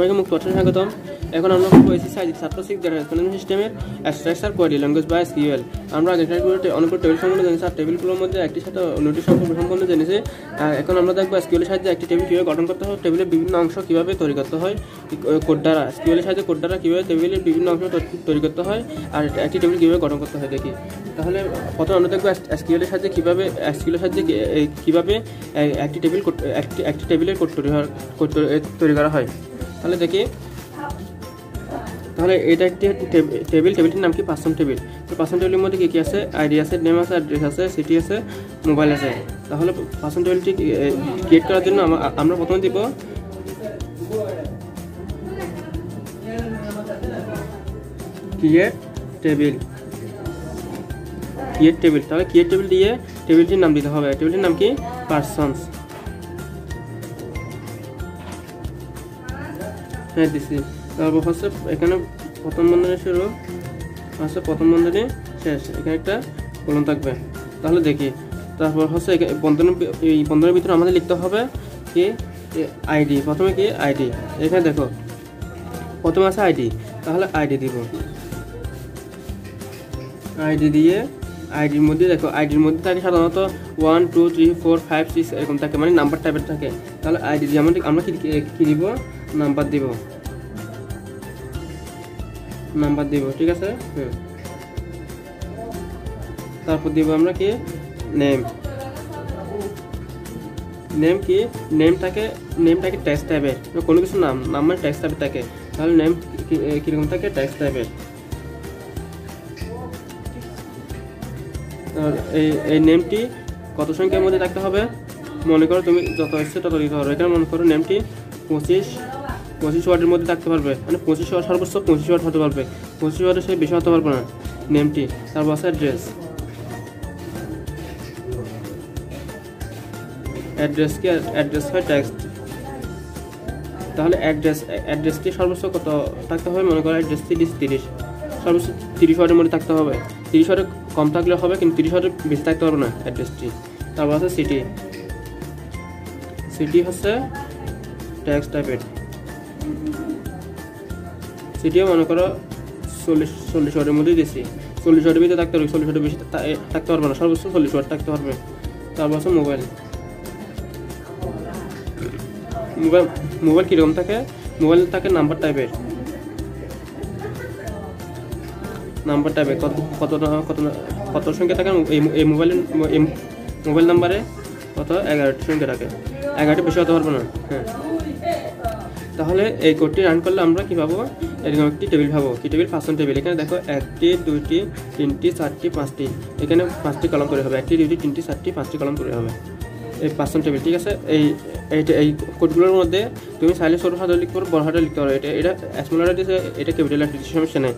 সবাইকে মুক্ত পাঠনে স্বাগতম। এখন আমরা এসি সাইজ ছাত্র সিক্স ডেটা সিস্টেমের অ্যাস্ট্রাকচার কোয়ারি ল্যাঙ্গুয়েজ বা এসকিউএল আমরা আগের ক্লাসগুলোতে অনেকগুলো টেবিল সম্বন্ধে জেনেছি, আর টেবিলগুলোর মধ্যে একটি সাথে অন্যটি সম্পর্ক সম্বন্ধে জেনেছি। এখন আমরা দেখব এসকিউএলের সাহায্যে একটি টেবিল কীভাবে গঠন করতে হয় টেবিলের বিভিন্ন অংশ কীভাবে তৈরি করতে হয় কোড দ্বারা। এসকিউএলের সাহায্যে কোড দ্বারা কীভাবে টেবিলের বিভিন্ন অংশ তৈরি করতে হয়, আর একটি টেবিল কীভাবে গঠন করতে হয় দেখি। তাহলে প্রথমে আমরা দেখব এসকিউএলের সাহায্যে কীভাবে এসকিউএলের সাহায্যে কীভাবে একটি টেবিল একটি টেবিলের কোড তৈরি- তৈরি করা হয়। তাহলে দেখি। তাহলে এটা একটি টেবিল, টেবিলটির নাম কি? Person table. তো পার্সন টেবিলের মধ্যে কী কী আছে? আইডি আছে, নেম আছে, অ্যাড্রেস আছে, সিটি আছে, মোবাইল আছে। তাহলে পার্সন টেবিলটি ক্রিয়েট করার জন্য আমরা প্রথমে দিব ক্রিয়েট টেবিল। Create table. তাহলে ক্রিয়েট টেবিল দিয়ে টেবিলটির নাম দিতে হবে। টেবিলটির নাম কি? পার্সনস। হ্যাঁ দিছি তারপর হচ্ছে এখানে প্রথম বন্ধনী শুরু। হচ্ছে প্রথম বন্ধনী শেষ। এখানে একটা কলম থাকবে। তাহলে দেখি। তারপর হচ্ছে বন্ধনের এই বন্ধনের ভিতরে আমাদের লিখতে হবে কি? আইডি প্রথমে কি? আইডি এখানে দেখো। প্রথমে আছে আইডি তাহলে আইডি দিব। আইডি দিয়ে আইডির মধ্যে দেখো আইডির মধ্যে থাকে সাধারণত one two three four five six এরকম থাকে। মানে নাম্বার টাইপের থাকে। তাহলে আইডি দিয়ে আমরা আমরা কি কি দিব? নাম্বার দিব। নাম্বার দিব, ঠিক আছে? হুম। তারপর দিব আমরা কি? নেম নেম কি? নেমটাকে নেমটাকে ট্যাক্স টাইপের কোনো কিছু নাম নাম মানে ট্যাক্স টাইপের থাকে। তাহলে নেম কীরকম থাকে? ট্যাক্স টাইপের এই এই নেমটি কত সংখ্যার মধ্যে থাকতে হবে? মনে করো তুমি যত ইচ্ছে তত দিতে পারো। এখানে মনে করো নেমটি পঁচিশ পঁচিশ ওয়ার্ডের মধ্যে থাকতে পারবে। মানে পঁচিশ ওয়ার্ড সর্বোচ্চ পঁচিশ ওয়ার্ড হতে পারবে। পঁচিশ ওয়ার্ডের সে বেশি হতে পারবে না। নেমটি তারপর আছে অ্যাড্রেস অ্যাড্রেস কি? অ্যাড্রেস হয় টেক্সট তাহলে অ্যাড্রেস অ্যাড্রেসটি সর্বোচ্চ কত থাকতে হবে? মনে করো অ্যাড্রেসটি তিরিশ তিরিশ। সর্বোচ্চ তিরিশ ওয়ার্ডের মধ্যে থাকতে হবে। তিরিশ ওয়ার্ডের কম থাকলে হবে, কিন্তু তিরিশ ওয়ার্ডের বেশি থাকতে পারবে না অ্যাড্রেসটি তারপর আছে সিটি সিটি হচ্ছে ট্যাক্স টাইপের সিটিও মনে করো চল্লিশ চল্লিশ ওয়ার্ডের মধ্যেই দিয়েছি চল্লিশ ওয়ার্ডের ভিতরে থাকতে পারবে চল্লিশ বেশি থাকতে পারবে না। সর্বোচ্চ চল্লিশ ওয়ার্ড থাকতে পারবে। তারপর আছে মোবাইল। মোবাইল মোবাইল কীরকম থাকে? মোবাইল থাকে নাম্বার টাইপের। নাম্বার টাইপের। কত কত কত কত সংখ্যা থাকে? এই মোবাইলের মোবাইল নাম্বারে কত? এগারোটি সংখ্যা থাকে। এগারোটি বেশি হতে পারবে না। হ্যাঁ। তাহলে এই কোডটি রান করলে আমরা কি পাবো? এরকম একটি টেবিল পাবো। কি টেবিল পাঁচজন টেবিল এখানে দেখো একটি, দুইটি, তিনটি, চারটি, পাঁচটি। এখানে পাঁচটি কলম করে হবে। একটি, দুইটি, তিনটি, চারটি, পাঁচটি কলম করে হবে। এই পাঁচজন টেবিল ঠিক আছে? এই এই কোডগুলোর মধ্যে তুমি চাইলে ছোটো হাতে লিখতে পারো, বড় হাতে লিখতে পারো। এটা এটা স্মল হাতে এটা ক্যাপিটাল হাতে সমস্যা নেই।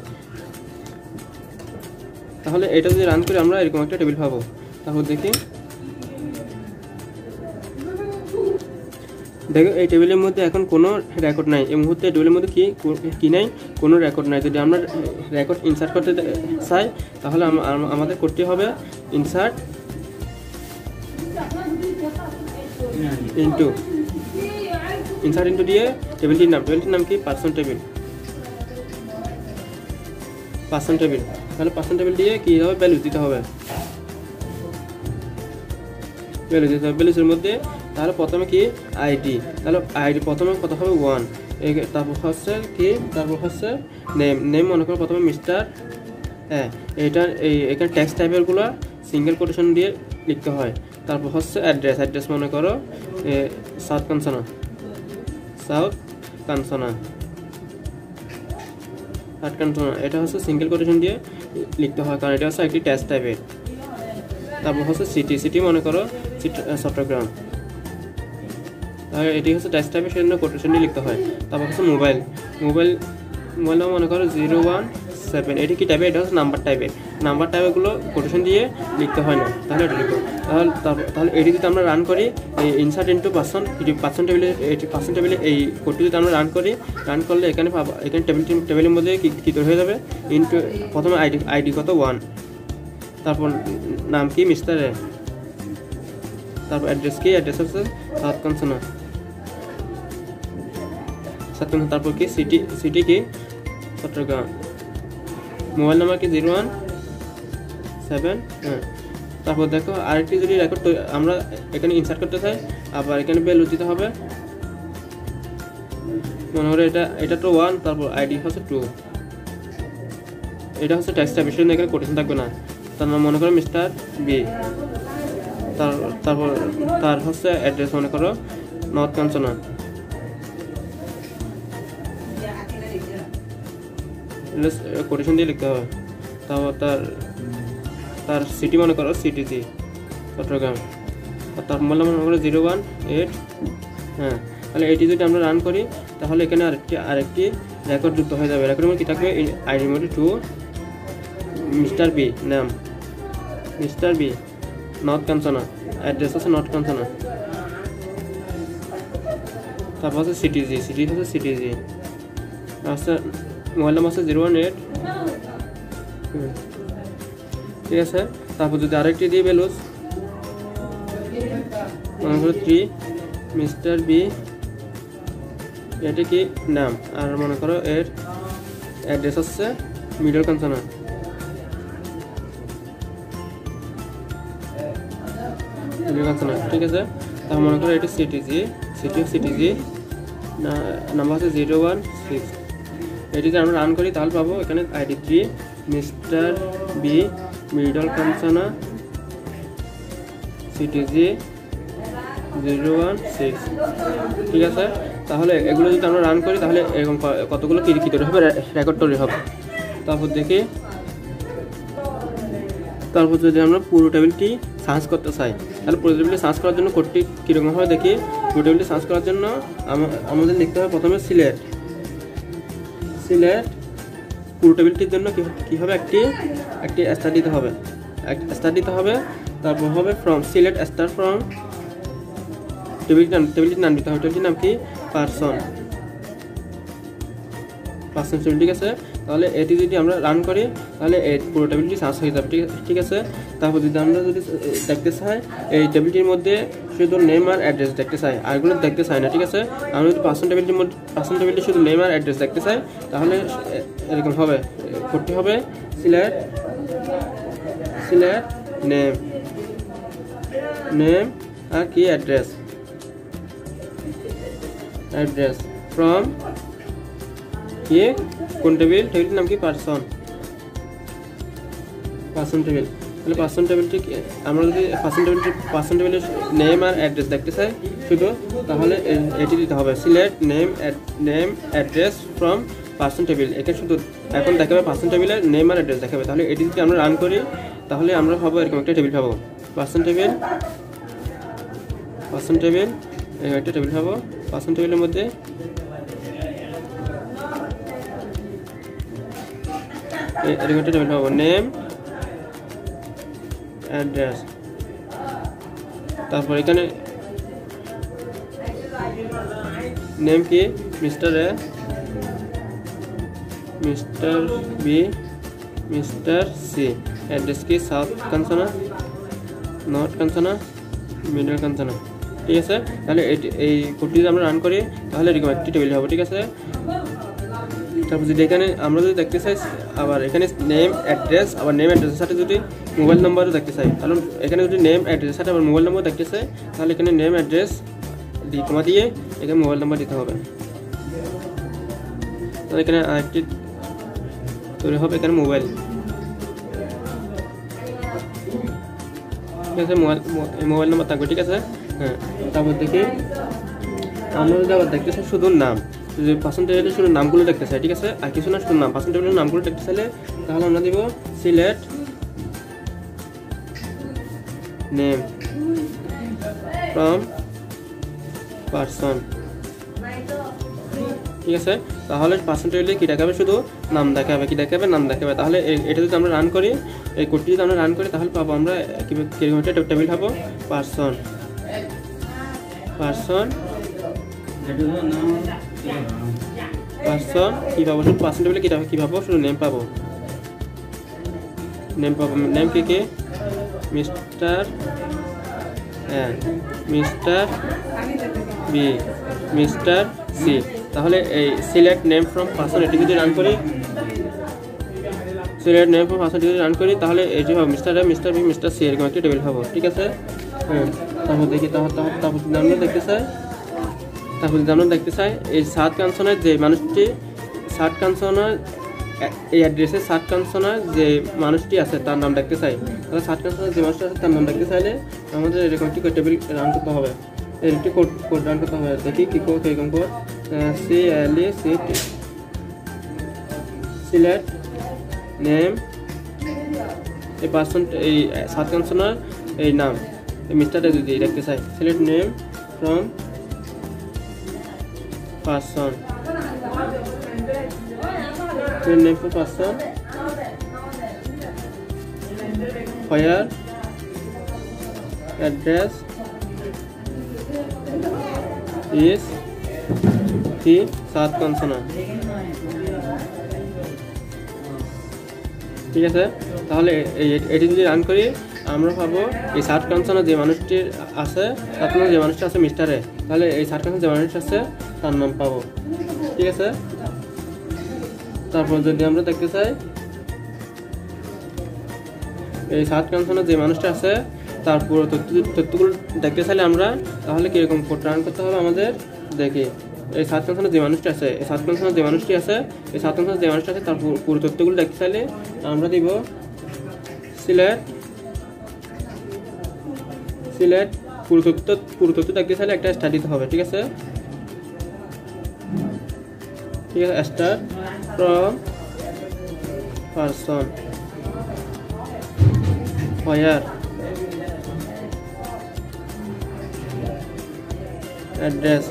তাহলে এটা যদি রান করে আমরা এরকম একটা টেবিল পাবো। তারপর দেখি। দেখো, এই টেবিলের মধ্যে এখন কোনো রেকর্ড নাই। এই মুহূর্তে টেবিলের মধ্যে কি কি নাই? কোনো রেকর্ড নাই। যদি আমরা রেকর্ড ইনসার্ট করতে চাই, তাহলে আম- আম- আমাদের করতে হবে ইনসার্ট ইন্টু ইনসার্ট ইন্টু দিয়ে টেবিলটির নাম। টেবিলটির নাম কি? পার্সন টেবিল পার্সন টেবিল তাহলে পার্সন টেবিল দিয়ে কী হবে? ভ্যালু দিতে হবে। ভ্যালু দিতে হবে। ভ্যালুসের মধ্যে তাহলে প্রথমে কি? আইডি। তাহলে আইডি প্রথমে কত হবে? ওয়ান। তারপর হচ্ছে কি? তারপর হচ্ছে নেম। নেম মনে করো প্রথমে মিস্টার হ্যাঁ এটা এই এখানে ট্যাক্স টাইপেরগুলো সিঙ্গেল কোটেশন দিয়ে লিখতে হয়। তারপর হচ্ছে অ্যাড্রেস অ্যাড্রেস মনে করো south Kanchana south Kanchana south Kanchana এটা হচ্ছে সিঙ্গেল কোটেশন দিয়ে লিখতে হয়, কারণ এটা হচ্ছে একটি ট্যাক্স টাইপের তারপর হচ্ছে সিটি সিটি মনে করো চট্টগ্রাম এটি হচ্ছে টাইপের সেজন্য কোটেশন দিয়ে লিখতে হয়। তারপর হচ্ছে মোবাইল মোবাইল মোবাইল নাম্বার মনে করো জিরো ওয়ান সেভেন এটি কি টাইপের এটা হচ্ছে নাম্বার টাইপের নাম্বার টাইপেরগুলো কোটেশন দিয়ে লিখতে হয় না। তাহলে এটা লিখো। তাহলে তাহলে এটি যদি আমরা রান করি, এই ইনসার্ট ইন্টু পার্সন এটি পার্সন টেবিলে এটি পার্সন টেবিলে এই কোডটি যদি আমরা রান করি রান করলে এখানে এখানে টেবিল টেবিলের মধ্যে কি কি তৈরি হয়ে যাবে? ইন্টু প্রথমে আইডি আইডি কত? ওয়ান তারপর নাম কি? মিস্টার তারপর অ্যাড্রেস কি? অ্যাড্রেস হচ্ছে সাত কাঞ্চনা। সাত তারপর কি? সিটি সিটি কি? চট্টগ্রাম। মোবাইল নাম্বার কি? জিরো ওয়ান সেভেন হ্যাঁ। তারপর দেখো, আরেকটি যদি রেকর্ড আমরা এখানে ইনসার্ট করতে চাই, আবার এখানে বেলু দিতে হবে। মনে করো এটা এটা তো ওয়ান তারপর আইডি হচ্ছে টু এটা হচ্ছে ট্যাক্স টাইপ এখানে কোটেশন থাকবে না। তার নাম মনে করো মিস্টার বি তার, তারপর, তার হচ্ছে অ্যাড্রেস মনে করো নর্থ কাঞ্চনা কোটেশন দিয়ে লিখতে হবে। তারপর তার তার সিটি মনে করো সিটিজি চট্টগ্রাম। আর তার মোবাইল নাম্বার মনে করো জিরো ওয়ান এইট হ্যাঁ তাহলে এটি যদি আমরা রান করি, তাহলে এখানে আরেকটি আরেকটি রেকর্ড যুক্ত হয়ে যাবে। রেকর্ড মধ্যে কী থাকবে? আইডি মধ্যে টু মিস্টার বি নাম। Mister B north Kanchana address আছে নর্থ কাঞ্চনা তারপর আছে সিটিজি সিটি হচ্ছে সিটিজি আচ্ছা মোবাইল নাম্বার আছে জিরো ওয়ান এইট। ঠিক আছে? তারপর যদি আরেকটি দিই বেলুস মনে থ্রি মিস্টার বি এটা কি? নাম আর মনে করো এর অ্যাড্রেস হচ্ছে মিডল কাঞ্চনা মিডল কাঞ্চনা ঠিক আছে? তারপর মনে করো এটি সিটিজি সিটি সিটিজি নাম্বার হচ্ছে জিরো ওয়ান সিক্স এটি যদি আমরা রান করি, তাহলে পাবো এখানে ID three mister B middle Kanchana CTG zero one six ঠিক আছে? তাহলে এগুলো যদি আমরা রান করি, তাহলে এরকম কতগুলো কী কী তৈরি হবে? রেকর্ড তৈরি হবে। তারপর দেখি। তারপর যদি আমরা পুরো টেবিলটি সার্চ করতে চাই, তাহলে পুরো টেবিলটি সার্চ করার জন্য কোডটি কীরকম হবে? দেখি। পুরো টেবিলটি সার্চ করার জন্য আমাদের লিখতে হবে প্রথমে সিলেট সিলেট পুরো টেবিলটির জন্য কী হবে একটি একটি স্টার দিতে হবে? স্টার দিতে হবে, তারপর হবে ফ্রম সিলেট স্টার ফ্রম টেবিলটির নাম টেবিলটির নাম দিতে হবে। টেবিলটির নাম কি? পার্সন পার্সন ঠিক আছে তাহলে এটি যদি আমরা রান করি, তাহলে এই পুরো টেবিলটি সার্চ হয়ে যাবে, ঠিক আছে? তারপর যদি আমরা যদি দেখতে চাই, এই টেবিলটির মধ্যে শুধু নেম আর অ্যাড্রেস দেখতে চাই আরগুলো দেখতে চাই না, ঠিক আছে? আমরা যদি পার্সন টেবিলটির মধ্যে পার্সন টেবিলটি শুধু নেম আর অ্যাড্রেস দেখতে চাই, তাহলে এরকম হবে, করতে হবে সিলেট সিলেট নেম নেম আর কি অ্যাড্রেস অ্যাড্রেস ফ্রম কি? কোন টেবিল টেবিলটির নাম কি পার্সন পার্সন টেবিল তাহলে পার্সন টেবিলটি আমরা যদি পার্সন টেবিলটি পার্সন টেবিলের নেম আর অ্যাড্রেস দেখতে চাই, শুধু তাহলে এটি দিতে হবে। Select name name address from person table এখানে শুধু এখন দেখাবে পার্সন টেবিলের নেম আর অ্যাড্রেস দেখাবে। তাহলে এটি যদি আমরা রান করি, তাহলে আমরা পাবো এরকম একটা টেবিল পাবো। পার্সন টেবিল পার্সন টেবিল এরকম একটা টেবিল পাবো। পার্সন টেবিলের মধ্যে এরকম একটা টেবিল পাবো নেম অ্যাড্রেস তারপর এখানে নেম কি? Mister A mister B mister C address কি? South Kanchana north Kanchana middle Kanchana ঠিক আছে? তাহলে এই কোডটি যদি আমরা রান করি, তাহলে এরকম একটি টেবিল হবে, ঠিক আছে? তারপর যদি এখানে আমরা যদি দেখতে চাই, আবার এখানে নেম অ্যাড্রেস আবার নেম অ্যাড্রেসের সাথে যদি মোবাইল নাম্বারও দেখতে চাই, তাহলে এখানে যদি নেম অ্যাড্রেসের সাথে আবার মোবাইল নাম্বার দেখতে চাই, তাহলে এখানে নেম অ্যাড্রেস কমা দিয়ে এখানে মোবাইল নাম্বার দিতে হবে। তাহলে এখানে আরেকটি তৈরি হবে এখানে মোবাইল ঠিক আছে মোবাইল মোবাইল নাম্বার থাকবে, ঠিক আছে? হ্যাঁ তারপর দেখি, আমরা যদি আবার দেখতে চাই শুধু নাম। যদি পার্সেন্টেজে শুধু নামগুলো দেখতে চাই, ঠিক আছে? আর কিছু না শুধু নাম পার্সেন্টেজের নামগুলো দেখতে চাইলে তাহলে আমরা দিব সিলেট নেম ফ্রম পার্সন ঠিক আছে? তাহলে পার্সেন্টেজে কী দেখাবে? শুধু নাম দেখাবে, কী দেখাবে? নাম দেখাবে। তাহলে এটা যদি আমরা রান করি, এই কোডটি যদি আমরা রান করি, তাহলে পাবো আমরা একটা টেবিল পাবো পার্সন পার্সন পার্সন কী পাবো শুধু পার্সন টেবিলে কী কী পাবো শুধু নেম পাবো নেম পাবো নেম কে কে mister mister B mister C তাহলে এই সিলেক্ট নেম ফ্রম পার্সন এটি যদি রান করি সিলেক্ট নেম ফ্রম পার্সন যদি রান করি তাহলে এটি হবে mister A mister B mister C এরকম একটি টেবিল পাবো ঠিক আছে হ্যাঁ তারপর দেখি তারপর তারপর যদি দেখতে চাই যদি আমরা দেখতে চাই, এই সাত কাঞ্চনের যে মানুষটি, সাত কাঞ্চনের, এই অ্যাড্রেসে সাত কাঞ্চনার যে মানুষটি আছে, তার নাম দেখতে চাই। তাহলে সাত কাঞ্চনার যে মানুষটি আছে, তার নাম দেখতে চাইলে আমাদের এরকম একটি টেবিল রান করতে হবে। একটি কোড কোড রান করতে হবে। দেখি কী কোড এরকম code C L E C T select name এই পার্সন এই সাত কাঞ্চনার, এই নাম, এই মিস্টারটা যদি দেখতে চাই। Select name from name for person where? Address? Is? The সাত কনসোনান্ট ঠিক আছে? তাহলে এটি যদি রান করি, আমরা পাবো এই সাত কনসোনার যে মানুষটির আছে নাম যে মানুষটা আছে মিস্টারে তাহলে এই সাত কনসোনার যে মানুষটা আছে তার নাম পাবো। ঠিক আছে? তারপর যদি আমরা দেখতে চাই, এই সাত কাঞ্চনের যে মানুষটা আছে, তার পুরো তথ্য, তথ্যগুলো দেখতে চাইলে আমরা, তাহলে কীরকম কোড রান করতে হবে আমাদের? দেখি। এই সাত কাঞ্চনের যে মানুষটি আছে, এই সাত কাঞ্চনের যে মানুষটি আছে, এই সাত কাঞ্চনের যে মানুষটা আছে, তার পুরো- তথ্যগুলো দেখতে চাইলে আমরা দিব সিলেট সিলেট পুরো তথ্য পুরো তথ্য দেখতে চাইলে একটা স্টার দিতে হবে, ঠিক আছে? ঠিক আছে star from person where address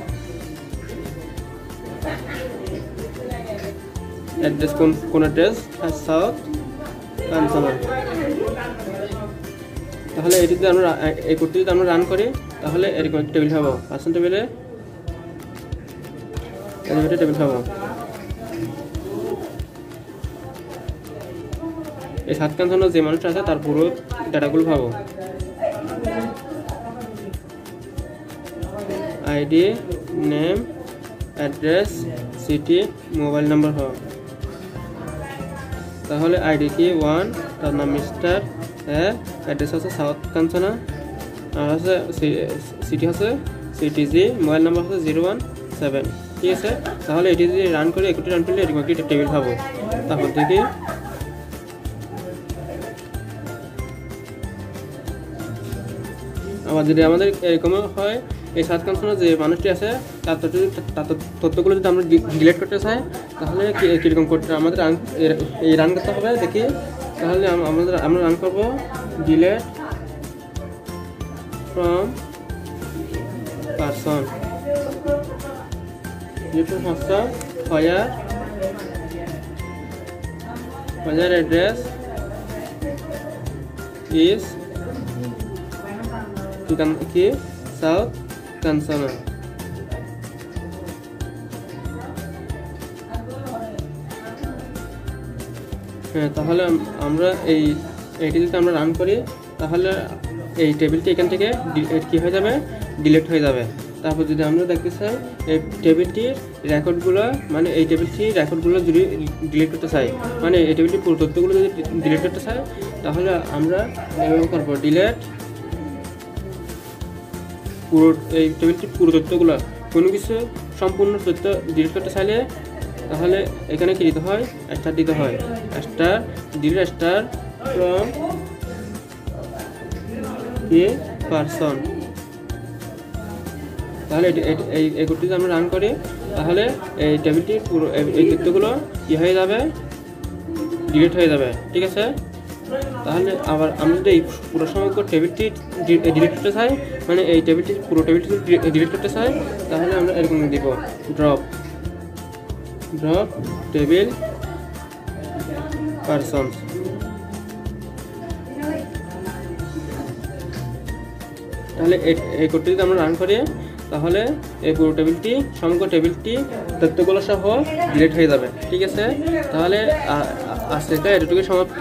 address কোন কোন অ্যাড্রেস সাউথ কাঞ্চনা তাহলে এটি যদি আমরা এই কোডটি যদি আমরা রান করি, তাহলে এরকম একটা টেবিল পাবো পার্সন টেবিলে টেবিল পাবো এই সাত কাঞ্চনের যে মানুষটা আছে, তার পুরো ডাটাগুলো পাবো ID, name, address, city, mobile number হবে তাহলে আইডি কি? ওয়ান, তার নাম মিস্টার হ্যাঁ অ্যাড্রেস আছে সাউথ কাঞ্চনা আর আছে সিটি আছে সিটিজি, মোবাইল নাম্বার হচ্ছে জিরো ওয়ান সেভেন। ঠিক আছে? তাহলে এটি যদি রান করে একটি রান করলে এরকম একটি টেবিল পাবো তারপর দেখি আবার যদি আমাদের এরকম হয়, এই সাত কাঞ্চনা যে মানুষটি আছে, তার তথ্য তার তথ্যগুলো যদি আমরা ডিলেট করতে চাই, তাহলে কীরকম করতে আমাদের এই রান করতে হবে, দেখি। তাহলে আমাদের, আমরা রান করব delete from person delete from where address is কি কান কি সাউথ কানসানা হ্যাঁ তাহলে আমরা এই এটি যদি আমরা রান করি, তাহলে এই টেবিলটি এখান থেকে কী হয়ে যাবে? ডিলিট হয়ে যাবে। তারপর যদি আমরা দেখতে চাই এই টেবিলটির রেকর্ডগুলো মানে এই টেবিলটি রেকর্ডগুলো যদি ডিলিট করতে চাই মানে এই টেবিলটির পুরো তথ্যগুলো যদি ডিলিট করতে চাই, তাহলে আমরা করব। ডিলেট পুরো এই টেবিলটির পুরো তথ্যগুলো। কোনো কিছু সম্পূর্ণ তথ্য ডিলিট করতে চাইলে তাহলে এখানে কি দিতে হয়? স্টার দিতে হয়। Star delete star from A person তাহলে এই কোডটি যদি আমরা রান করি, তাহলে এই টেবিলটির পুরো এই তথ্যগুলো কী হয়ে যাবে? ডিলিট হয়ে যাবে। ঠিক আছে? তাহলে আবার আমরা যদি এই পুরো সমগ্র টেবিলটি ডিলিট করতে চাই মানে এই টেবিলটি পুরো টেবিলটি ডিলিট করতে চাই, তাহলে আমরা এরকম দিব। ড্রপ ড্রপ টেবিল পারসনস তাহলে এই- কোডটি যদি আমরা রান করি, তাহলে এই পুরো টেবিলটি সমগ্র টেবিলটি তথ্যগুলো সহ ডিলিট হয়ে যাবে। ঠিক আছে? তাহলে আজকে এটুকুই সমাপ্ত।